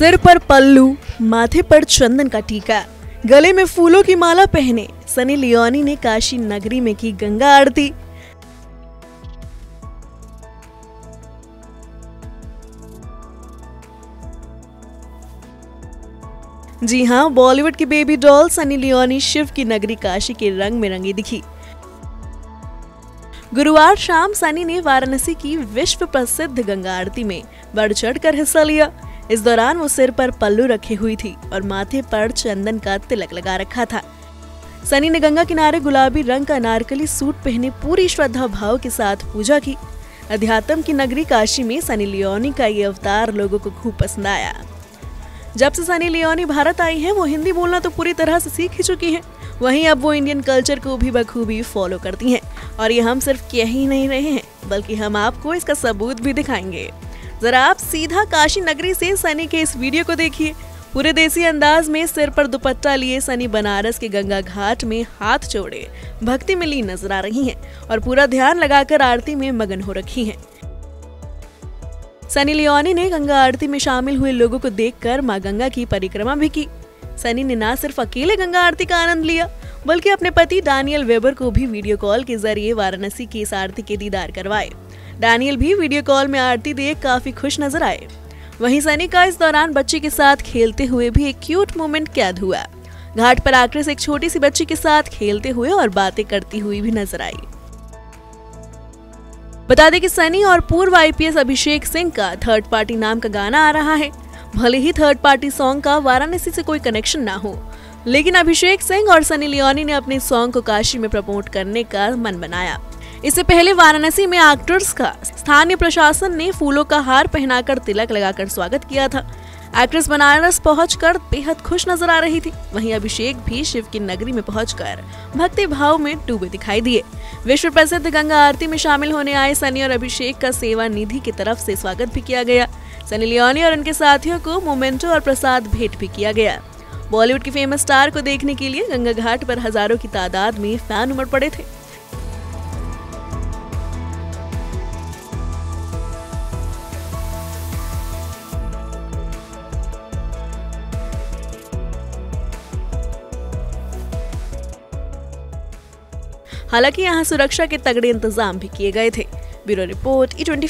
सिर पर पल्लू, माथे पर चंदन का टीका। गले में फूलों की माला पहने सनी लियोनी ने काशी नगरी में की गंगा आरती। जी हाँ बॉलीवुड की baby doll Sunny Leone Shiv की नगरी काशी के रंग में रंगी दिखी। गुरुवार शाम सनी ने वाराणसी की विश्व प्रसिद्ध गंगा आरती में बढ़ चढ़ कर हिस्सा लिया। इस दौरान वो सिर पर पल्लू रखे हुई थी और माथे पर चंदन का तिलक लगा रखा था। सनी ने गंगा किनारे गुलाबी रंग का नारकली सूट पहने पूरी श्रद्धा भाव के साथ पूजा की। अध्यात्म की नगरी काशी में सनी लियोनी का ये अवतार लोगों को खूब पसंद आया। जब से सनी लियोनी भारत आई हैं, वो हिंदी बोलना तो पूरी तरह से सीख ही चुकी हैं। वहीं अब वो इंडियन कल्चर को भी बखूबी फॉलो करती हैं। और ये हम सिर्फ़ कह ही नहीं रहे हैं, बल्कि हम आपको इसका सबूत भी दिखाएँगे। जरा आप सीधा काशी नगरी से सनी के इस वीडियो को देखिए। पूरे देसी अंदाज में सिर पर दुपट्टा लिए सनी बनारस के गंगा घाट में हाथ जोड़े, भक्ति में ली नज़र आ रही हैं और पूरा ध्यान लगाकर आरती में मगन हो रखी हैं। सनी लियोनी ने गंगा आरती में शामिल हुए लोगों को देखकर माँ गंगा की परिक्रमा भी की। सनी ने न सिर्फ़ अकेले गंगा आरती का आनंद लिया, बल्कि अपने पति डैनियल वेबर को भी वीडियो कॉल के ज़रिए वाराणसी की इस आरती के दीदार करवाए। डैनियल भी वीडियो कॉल में आरती देख काफ़ी खुश नज़र आए। वहीं सनी का इस दौरान बच्चे के साथ खेलते हुए भी एक क्यूट मोमेंट कैद हुआ। घाट पर आकर एक छोटी सी बच्ची के साथ खेलते हुए और बातें करती हुई भी नज़र आई। बता दें कि सनी और पूर्व आईपीएस अभिषेक सिंह का थर्ड पार्टी नाम का गाना आ रहा है। भले ही थर्ड पार्टी सॉन्ग का वाराणसी से कोई कनेक्शन ना हो, लेकिन अभिषेक सिंह और सनी लियोनी ने अपने सॉन्ग को काशी में प्रमोट करने का मन बनाया। इससे पहले वाराणसी में एक्टर्स का स्थानीय प्रशासन ने फूलों का हार पहनाकर तिलक लगाकर स्वागत किया था। एक्ट्रेस बनारस पहुंचकर बेहद खुश नज़र आ रही थी। वहीं अभिषेक भी शिव की नगरी में पहुंचकर भक्ति भाव में डूबे दिखाई दिए। विश्व प्रसिद्ध गंगा आरती में शामिल होने आए सनी और अभिषेक का सेवा निधि की तरफ़ से स्वागत भी किया गया। सनी लियोनी और उनके साथियों को मोमेंटो और प्रसाद भेंट भी किया गया। बॉलीवुड की फ़ेमस स्टार को देखने के लिए गंगा घाट पर हज़ारों की तादाद में फ़ैन उमड़ पड़े थे। हालाँकि यहाँ सुरक्षा के तगड़े इंतज़ाम भी किए गए थे। Bureau report E twenty